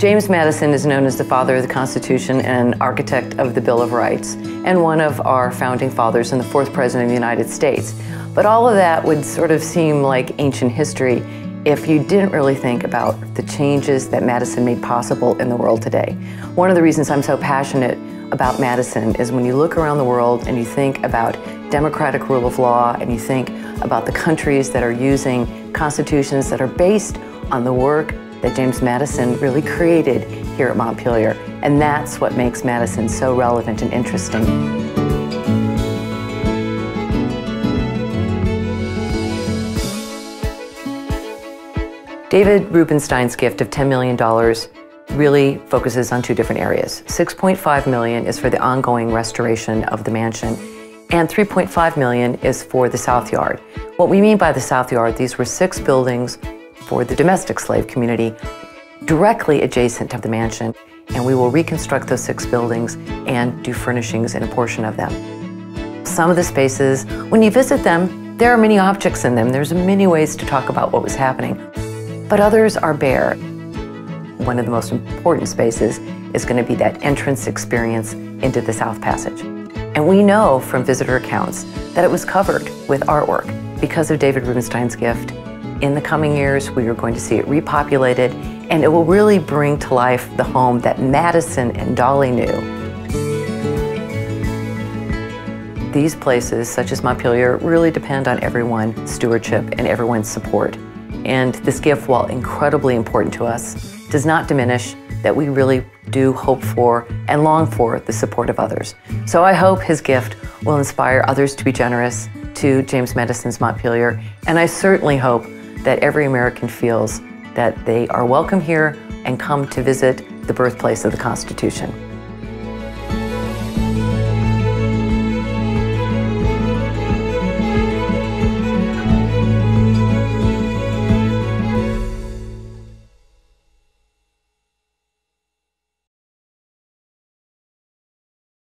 James Madison is known as the father of the Constitution and architect of the Bill of Rights, and one of our founding fathers and the fourth president of the United States. But all of that would sort of seem like ancient history if you didn't really think about the changes that Madison made possible in the world today. One of the reasons I'm so passionate about Madison is when you look around the world and you think about democratic rule of law and you think about the countries that are using constitutions that are based on the work that James Madison really created here at Montpelier. And that's what makes Madison so relevant and interesting. David Rubenstein's gift of $10 million really focuses on two different areas. 6.5 million is for the ongoing restoration of the mansion, and 3.5 million is for the South Yard. What we mean by the South Yard, these were six buildings for the domestic slave community directly adjacent to the mansion. And we will reconstruct those six buildings and do furnishings in a portion of them. Some of the spaces, when you visit them, there are many objects in them. There's many ways to talk about what was happening. But others are bare. One of the most important spaces is going to be that entrance experience into the South Passage. And we know from visitor accounts that it was covered with artwork because of David Rubenstein's gift in the coming years, we are going to see it repopulated, and it will really bring to life the home that Madison and Dolley knew. These places, such as Montpelier, really depend on everyone's stewardship and everyone's support. And this gift, while incredibly important to us, does not diminish that we really do hope for and long for the support of others. So I hope his gift will inspire others to be generous to James Madison's Montpelier, and I certainly hope that every American feels that they are welcome here and come to visit the birthplace of the Constitution.